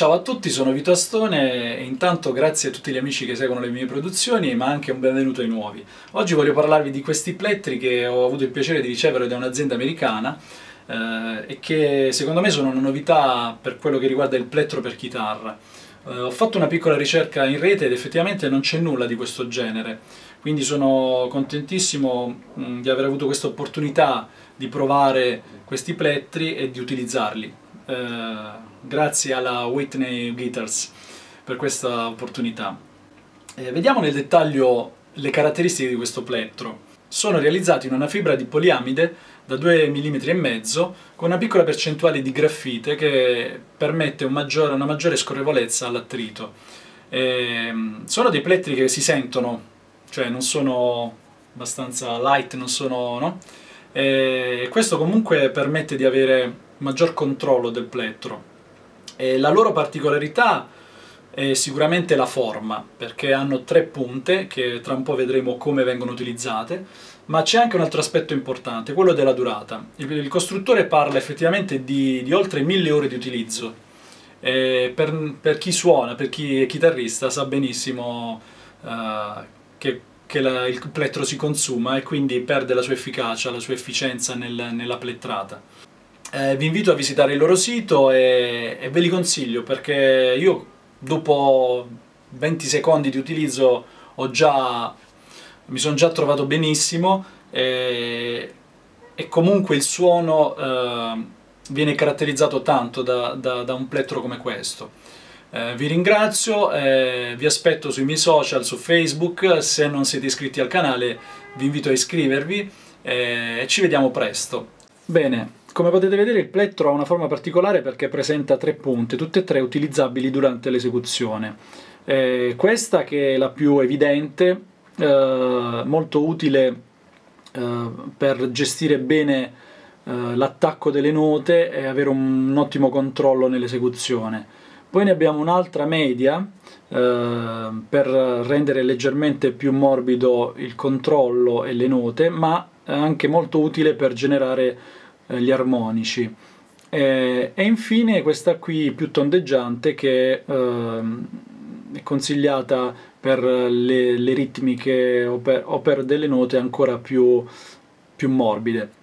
Ciao a tutti, sono Vito Astone e intanto grazie a tutti gli amici che seguono le mie produzioni, ma anche un benvenuto ai nuovi. Oggi voglio parlarvi di questi plettri che ho avuto il piacere di ricevere da un'azienda americana eh, e che secondo me sono una novità per quello che riguarda il plettro per chitarra. Eh, ho fatto una piccola ricerca in rete ed effettivamente non c'è nulla di questo genere, quindi sono contentissimo mh, mm, di aver avuto questa opportunità di provare questi plettri e di utilizzarli. Eh, grazie alla Whitney Guitars per questa opportunità. Eh, vediamo nel dettaglio le caratteristiche di questo plettro. Sono realizzati in una fibra di poliamide da 2,5 mm con una piccola percentuale di graffite che permette un maggiore, una maggiore scorrevolezza all'attrito. Eh, sono dei plettri che si sentono, cioè non sono abbastanza light, non sono... No? E questo comunque permette di avere maggior controllo del plettro. E la loro particolarità è sicuramente la forma, perché hanno tre punte, che tra un po' vedremo come vengono utilizzate, ma c'è anche un altro aspetto importante, quello della durata. Il, il costruttore parla effettivamente di, di, oltre mille ore di utilizzo. Per, per, chi suona, per chi è chitarrista, sa benissimo uh, che, che la, il plettro si consuma e quindi perde la sua efficacia, la sua efficienza nel, nella plettrata. Eh, vi invito a visitare il loro sito e, e, ve li consiglio perché io dopo 20 secondi di utilizzo già, mi sono già trovato benissimo e, e comunque il suono eh, viene caratterizzato tanto da, da, da, un plettro come questo. Eh, vi ringrazio, eh, vi aspetto sui miei social, su Facebook, se non siete iscritti al canale vi invito a iscrivervi eh, e ci vediamo presto. Bene, come potete vedere il plettro ha una forma particolare perché presenta tre punte, tutte e tre utilizzabili durante l'esecuzione. Eh, questa che è la più evidente, eh, molto utile eh, per gestire bene eh, l'attacco delle note e avere un, un ottimo controllo nell'esecuzione. Poi ne abbiamo un'altra media eh, per rendere leggermente più morbido il controllo e le note, ma anche molto utile per generare gli armonici. E, e, infine questa qui più tondeggiante che eh, è consigliata per le, le ritmiche o per, o per, delle note ancora più, più morbide.